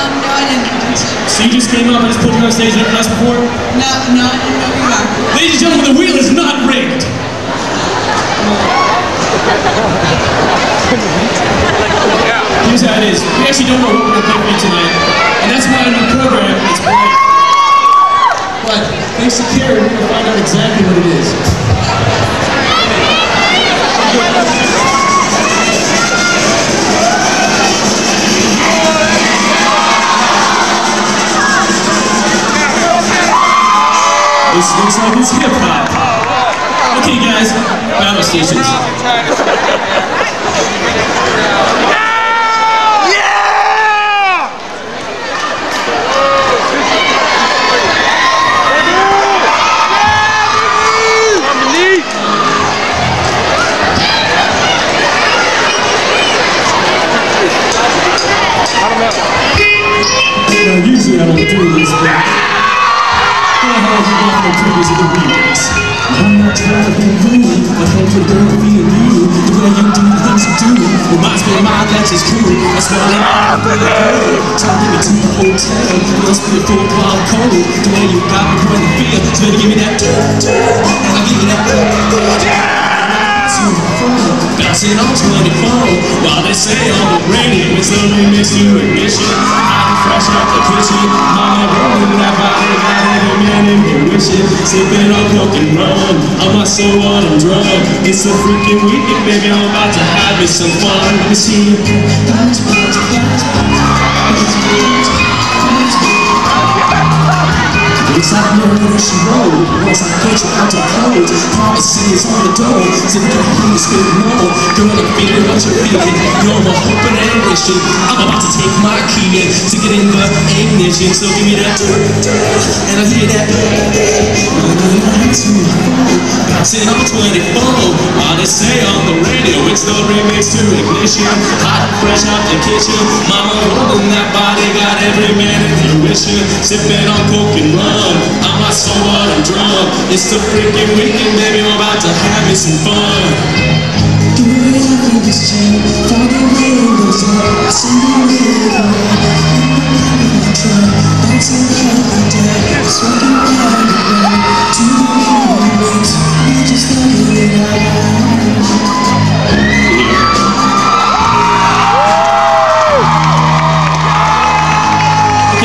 Um, no, I didn't. So you just came up and just put me on stage done this before? No, no, I didn't know you were. Ladies and gentlemen, the wheel is not rigged. Here's how it is. We actually don't know what we're gonna play for you tonight, and that's why our new program is blank. But thanks to Carrie, we're gonna find out exactly what it is. This looks like it's hip hop. Okay, guys, battle stations. In being you. The way you do things you do reminds me of my Lexus crew. That's why I'm out there girl. Taking me to the hotel, it must be a full ball cold. The way you got me when the feel, so baby give me that dirt, dirt. I'll give you that dirt, dirt. Bouncing on 24 While they say on the radio It's the remix to ignition I'm fresh out the kitchen Mama rolling that body Sipping on coke and rum I'm not so on I'm drunk It's a freaking weekend Baby I'm about to have me some fun. Let me see you. It's like no she road Once I get you out the cold Promises on the door. So never please get more Girl, I'm feeling what you're feeling. You're my hope and ambition I'm about to take my key in To get in the ignition So give me that. And I hear that. Bouncing on 24 While they say on the radio. It's the remix to ignition. Hot, fresh out the kitchen. Mama rolling that body Got every man in here wishing Sipping on coke and rum. I'm not so what I'm drunk. It's the freaking weekend, baby. I'm about to have me some fun. And and remix We love it out Okay,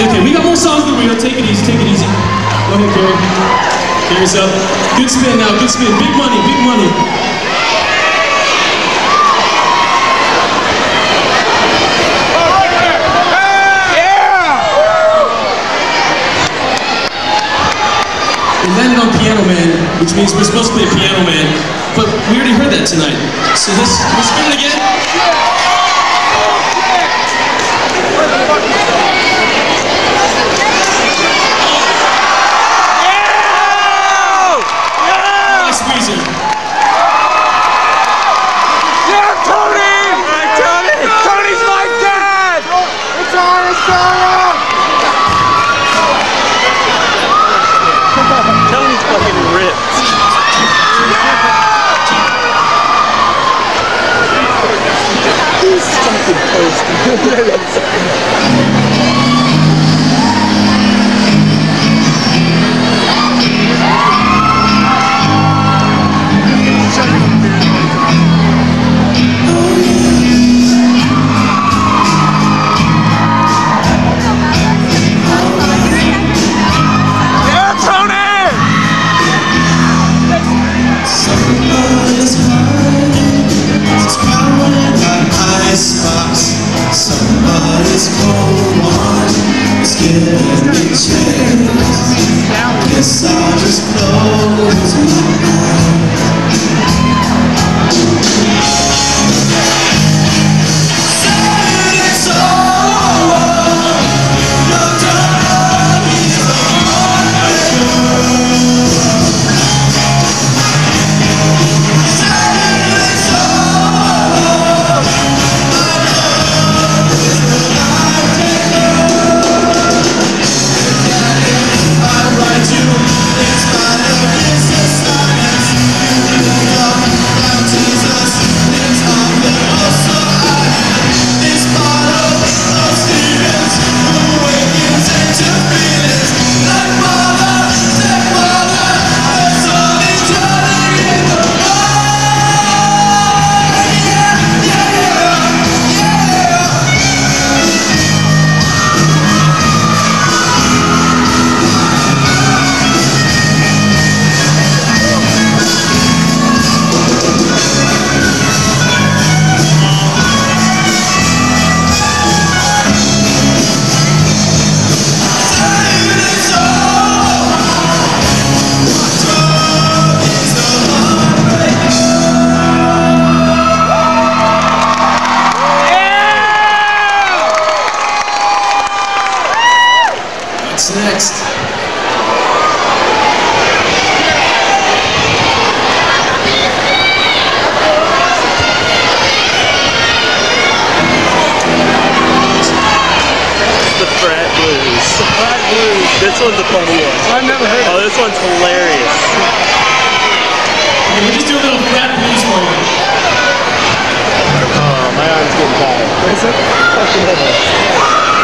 okay, we got more songs than we Take it easy, take it easy. Go ahead, Gary. Gary's up. Good spin now, good spin. Big money, big money. We landed on Piano Man, which means we're supposed to play Piano Man, but we already heard that tonight. So let's, let's it again. Yeah. One's a funny one. I've never heard Oh, this one's hilarious. Okay, we'll just do a little flat blues for you. Oh, my arm's getting tired. What is it? Fucking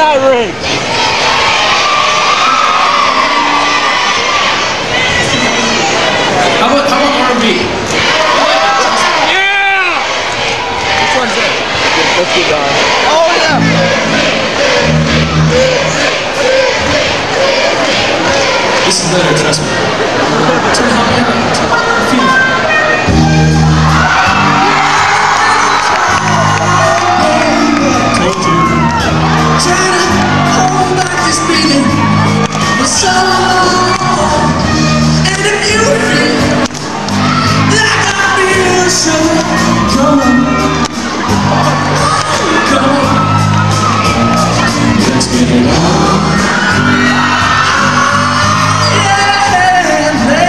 The wheel is not rigged. How about, how about R&B? Which one's it? Let's get going. Oh, yeah. This is better, trust me.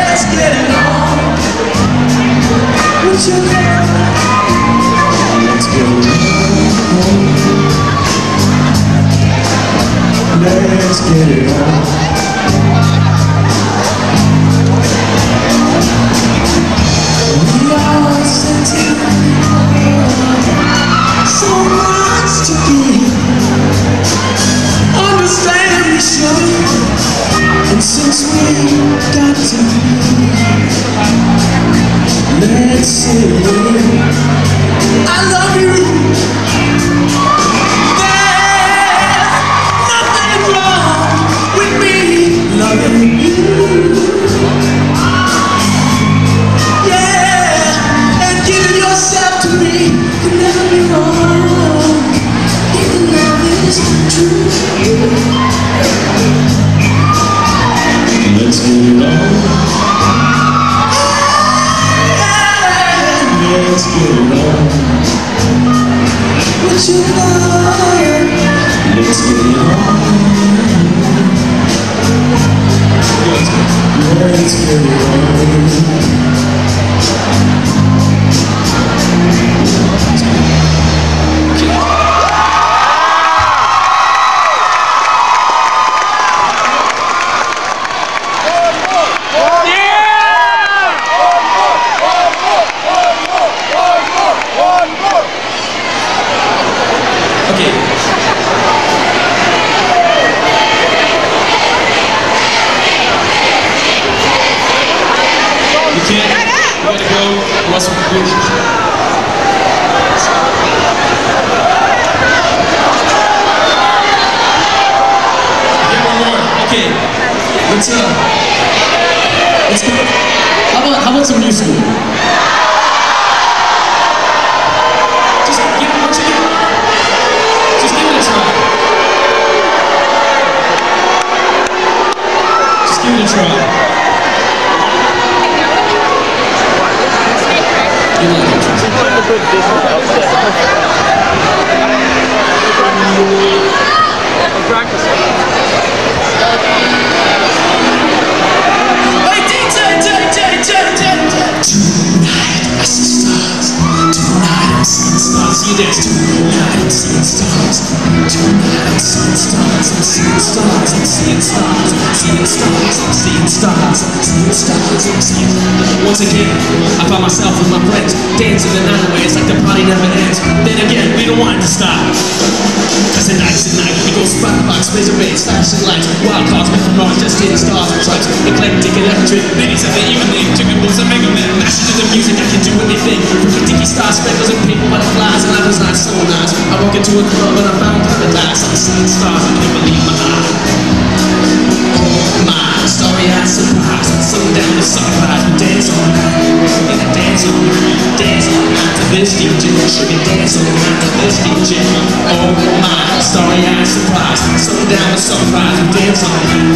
Let's get it on. Let's get it on. Let's get it on. Let's uh. Go. How about how about some new school? Just give? Just give a try. Just give it a try. You like it, Found myself with my friends dancing the night away. It's like the party never ends. Then again, we don't want it to stop. Cause the night. We go spot box, razor blades, flashing lights, wild cards, from wrong, just hitting stars and stripes, eclectic, electric, ladies of the evening, balls and mega man, mashing to the music, I can do anything. From sticky stars, speckles and pink butterflies, and I was not so nice. I walk into a club and I found paradise. I'm seeing stars, I can't believe my eyes. Oh my, starry-eyed surprise, slow down the Sugar dance all night to this DJ. Oh my, starry-eyed surprise, slow down the sunrise, we dance all night,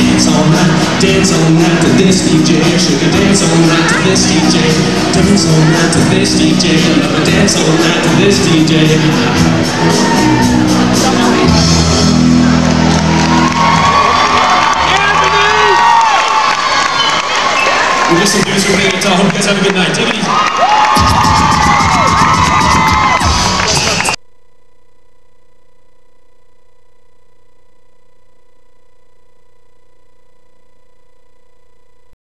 dance all night, dance all night to this DJ, sugar dance all night to this DJ, dance all night to this DJ, dance all night to this DJ. We got some news from here to tell. Hope you guys have a good night. Take it easy.